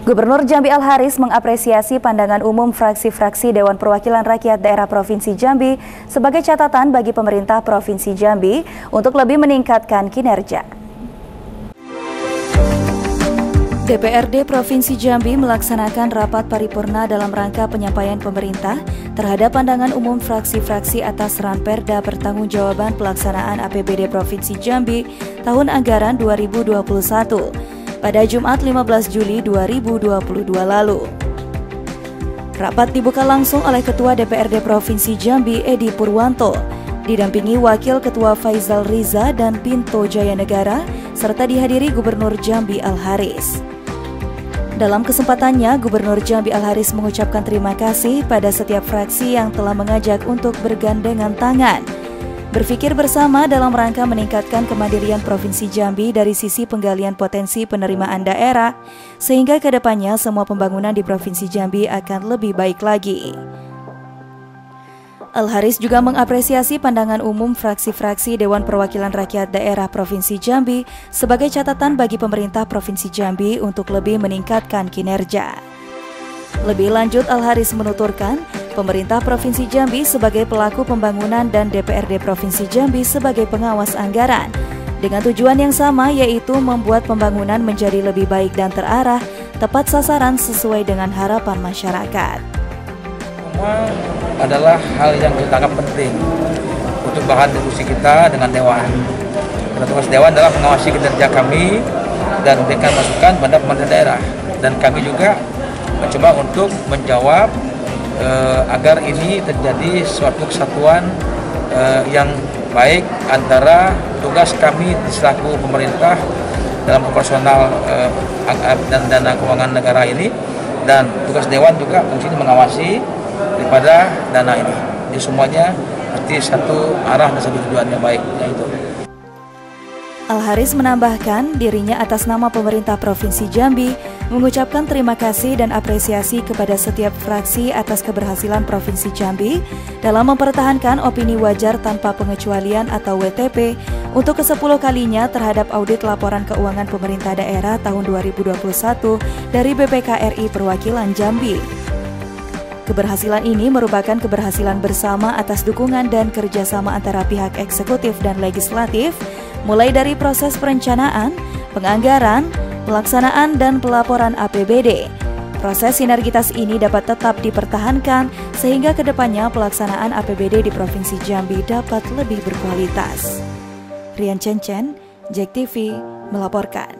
Gubernur Jambi Al Haris mengapresiasi pandangan umum fraksi-fraksi Dewan Perwakilan Rakyat Daerah Provinsi Jambi sebagai catatan bagi pemerintah Provinsi Jambi untuk lebih meningkatkan kinerja. DPRD Provinsi Jambi melaksanakan rapat paripurna dalam rangka penyampaian pemerintah terhadap pandangan umum fraksi-fraksi atas Ranperda Pertanggungjawaban Pelaksanaan APBD Provinsi Jambi tahun anggaran 2021 pada Jumat 15 Juli 2022 lalu. Rapat dibuka langsung oleh Ketua DPRD Provinsi Jambi Edi Purwanto, didampingi Wakil Ketua Faizal Riza dan Pinto Jaya Negara, serta dihadiri Gubernur Jambi Al Haris. Dalam kesempatannya, Gubernur Jambi Al Haris mengucapkan terima kasih pada setiap fraksi yang telah mengajak untuk bergandengan tangan Berpikir bersama dalam rangka meningkatkan kemandirian Provinsi Jambi dari sisi penggalian potensi penerimaan daerah, sehingga ke depannya semua pembangunan di Provinsi Jambi akan lebih baik lagi. Al Haris juga mengapresiasi pandangan umum fraksi-fraksi Dewan Perwakilan Rakyat Daerah Provinsi Jambi sebagai catatan bagi pemerintah Provinsi Jambi untuk lebih meningkatkan kinerja. Lebih lanjut, Al Haris menuturkan, pemerintah Provinsi Jambi sebagai pelaku pembangunan dan DPRD Provinsi Jambi sebagai pengawas anggaran dengan tujuan yang sama yaitu membuat pembangunan menjadi lebih baik dan terarah, tepat sasaran sesuai dengan harapan masyarakat. Semua adalah hal yang kita anggap penting untuk bahan diskusi kita dengan Dewan. Karena tugas Dewan adalah mengawasi kinerja kami dan memberikan masukan pada pemerintah daerah. Dan kami juga mencoba untuk menjawab uh, agar ini terjadi suatu kesatuan uh, yang baik antara tugas kami selaku pemerintah dalam proporsional uh, dan dana keuangan negara ini dan tugas dewan juga fungsinya mengawasi daripada dana ini. Jadi semuanya pasti satu arah dan satu tujuan yang baik yaitu. Al Haris menambahkan dirinya atas nama pemerintah Provinsi Jambi mengucapkan terima kasih dan apresiasi kepada setiap fraksi atas keberhasilan Provinsi Jambi dalam mempertahankan opini wajar tanpa pengecualian atau WTP untuk ke-10 kalinya terhadap audit laporan keuangan pemerintah daerah tahun 2021 dari BPKRI Perwakilan Jambi. Keberhasilan ini merupakan keberhasilan bersama atas dukungan dan kerjasama antara pihak eksekutif dan legislatif, mulai dari proses perencanaan, penganggaran, pelaksanaan dan pelaporan APBD. Proses sinergitas ini dapat tetap dipertahankan sehingga ke depannya pelaksanaan APBD di Provinsi Jambi dapat lebih berkualitas. Rian Cencen, Jek TV, melaporkan.